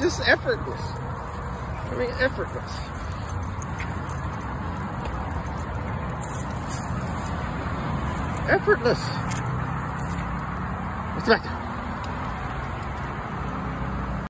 just effortless. I mean, effortless. Effortless. What's that?